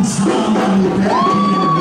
It's not on your back.